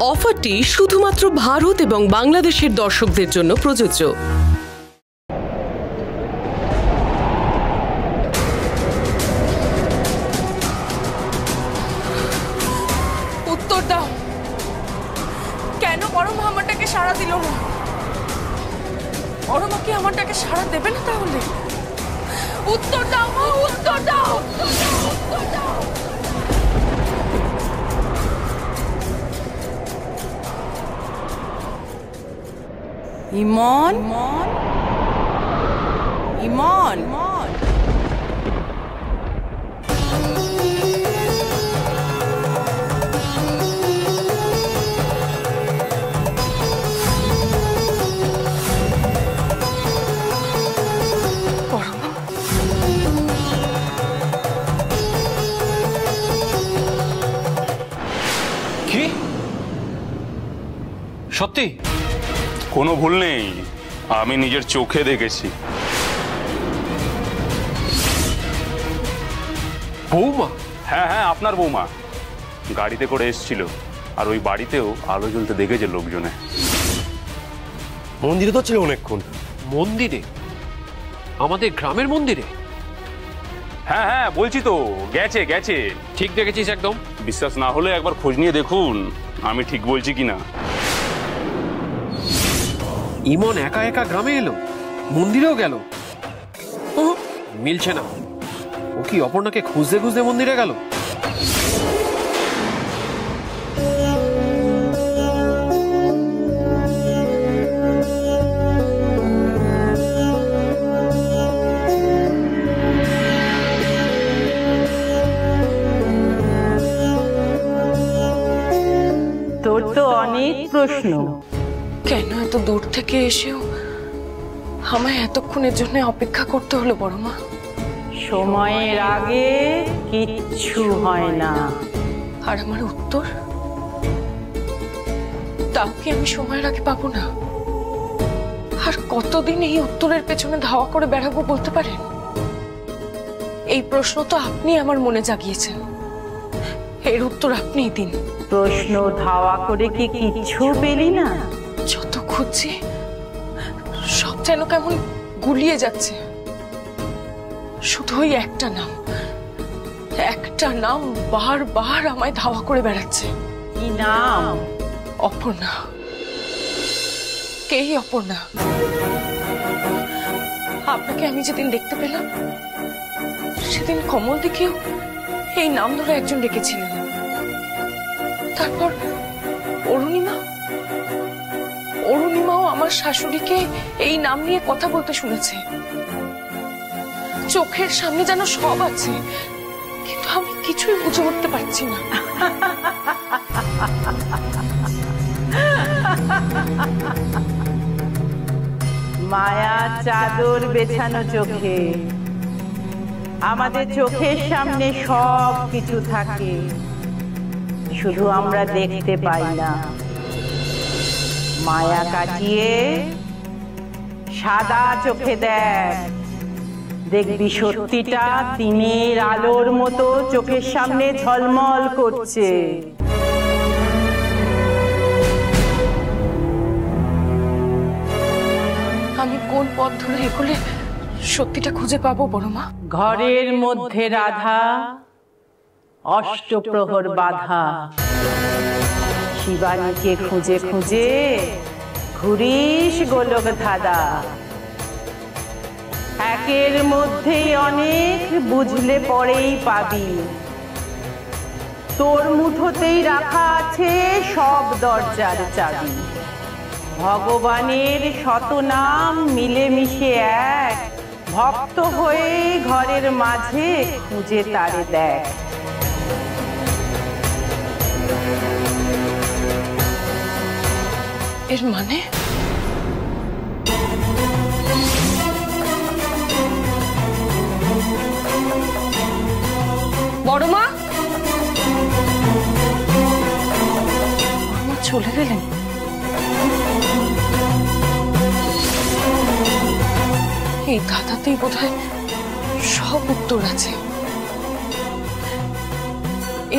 অফারটি শুধুমাত্র ভারত এবং বাংলাদেশের দর্শকদের জন্য প্রযোজ্য। উত্তর দাও। কেন বড় আমারটাকে সাড়া দিল না? বড় কি আমারটাকে সাড়া দেবে না তাহলে? উত্তর উত্তর দাও উত্তর দাও, উত্তর দাও। ইমন? ইমন? ইমন সত্যি? কোনো ভুল নেই। আমি নিজের চোখে দেখেছি। বৌমা? হ্যাঁ হ্যাঁ আপনার বৌমা। গাড়িতে করে এসছিল। আর ওই বাড়িতেও আলো জ্বলতে দেখেছে লোকজনে। মন্দিরে তো ছিল অনেকক্ষণ। মন্দিরে? আমাদের গ্রামের মন্দিরে? হ্যাঁ হ্যাঁ বলছি তো গেছে গেছে। ঠিক দেখেছিস একদম। বিশ্বাস না হলে একবার খোঁজ নিয়ে দেখুন। আমি ঠিক বলছি কিনা। ইমন একা একা গ্রামে এলো? মন্দিরেও গেল? মিলছে না। ও কি অপর্ণাকে খুঁজতে খুঁজতে মন্দিরে গেল? তো অনেক প্রশ্ন। কেন এত দূর থেকে এসেও আমায় এতক্ষণের জন্য অপেক্ষা করতে হলো বড় মা? সময়ের আগে কিচ্ছু হয় না। আর আমার উত্তর? তাও কি আমি সময়ের আগে পাবো না? আর কতদিন এই উত্তরের পেছনে ধাওয়া করে বেড়াবো বলতে পারেন? এই প্রশ্ন তো আপনি আমার মনে জাগিয়েছেন। এর উত্তর আপনিই দিন। প্রশ্ন ধাওয়া করে কি কিচ্ছু পেলি না? খুঁজছি। সব যেন কেমন গুলিয়ে যাচ্ছে। শুধু ওই একটা নাম। একটা নাম বারবার আমায় ধাওয়া করে বেড়াচ্ছে। কি নাম? অপর্ণা। কেই অপর্ণা? আপনাকে আমি যেদিন দেখতে পেলাম সেদিন কমল দিকেও এই নাম ধরে একজন ডেকেছিলেন। তারপর অরুণিমা অরুণিমাও আমার শাশুড়িকে এই নাম নিয়ে কথা বলতে শুনেছে। চোখের সামনে যেন সব আছে, কিন্তু আমি কিছুই বুঝে উঠতে পারছি না। মায়া চাদর বেছানো চোখে, আমাদের চোখের সামনে সব কিছু থাকে, শুধু আমরা দেখতে পাই না। মায়া কাটিয়ে সাদা চোখে দেখ। দেখবি সত্যিটা দিনের আলোর মতো চোখের সামনে ঝলমল করছে। আমি কোন পথ ধরে এগোলে সত্যিটা খুঁজে পাবো বড় মা? ঘরের মধ্যে রাধা অষ্টপ্রহর বাধা। শিবানীকে খুঁজে খুঁজে ঘুরিস গোলক ধাঁধা একের মধ্যেই অনেক বুঝলে পরেই পাবি। তোর মুঠোতেই রাখা আছে সব দরজার চাবি। ভগবানের শত নাম মিলেমিশে এক। ভক্ত হয়ে ঘরের মাঝে খুঁজে তারে দেখ। এর মানে? বড় মা? চলে গেলেন। এই ধাঁধাতেই বোধ সব উত্তর আছে।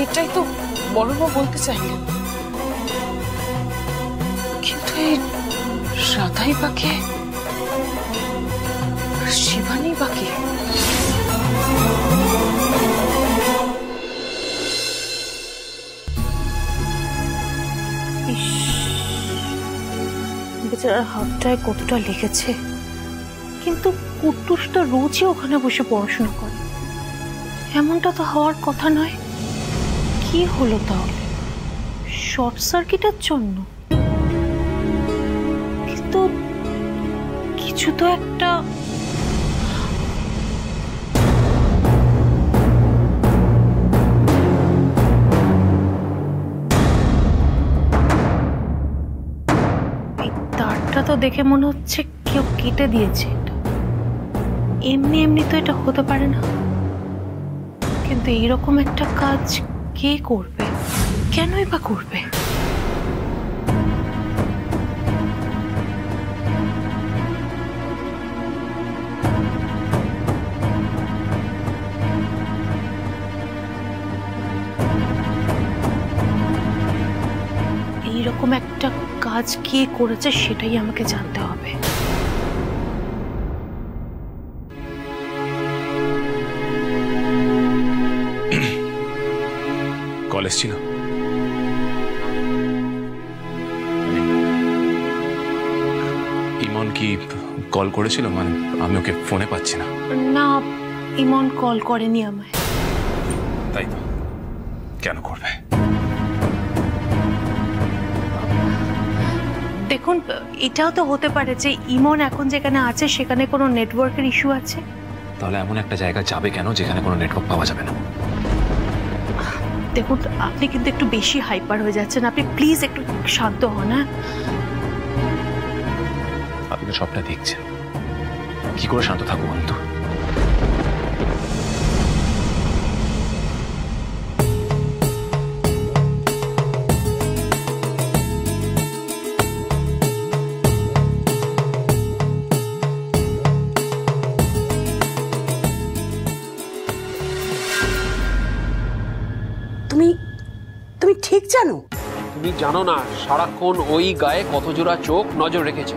এটাই তো বড় মা বলতে চাইলেন। রাধাই শিবানী হাতটায় কতটা লেগেছে। কিন্তু কুট্টুসটা রোজই ওখানে বসে পড়াশোনা করে। এমনটা তো হওয়ার কথা নয়। কি হলো তাহলে? শর্ট সার্কিটের জন্য? কিছু তো একটা তারটা তো দেখে মনে হচ্ছে কেউ কেটে দিয়েছে এটা। এমনি এমনি তো এটা হতে পারে না। কিন্তু এইরকম একটা কাজ কে করবে? কেনই বা করবে? এইরকম একটা কাজ কে করেছে সেটাই আমাকে জানতে হবে। কলেজ ছিল ইমন কি কল করেছিল? মানে আমি ওকে ফোনে পাচ্ছি না। না ইমন কল করেনি আমায়। তাই তো। কেন করবে? দেখুন এটাও তো হতে পারে যে ইমন এখন যেখানে আছে সেখানে কোনো নেটওয়ার্কের ইস্যু আছে। তাহলে এমন একটা জায়গা যাবে কেন যেখানে কোনো নেটওয়ার্ক পাওয়া যাবে না? দেখুন আপনি কিন্তু একটু বেশি হাইপার হয়ে যাচ্ছেন। আপনি প্লিজ একটু শান্ত হন হ্যাঁ? আপনি সবটা দেখছেন। কি করে শান্ত থাকব বন্ধু তুমি তুমি ঠিক জানো। তুমি জানো না সারাক্ষণ ওই গায়ে কত জোড়া চোখ নজর রেখেছে।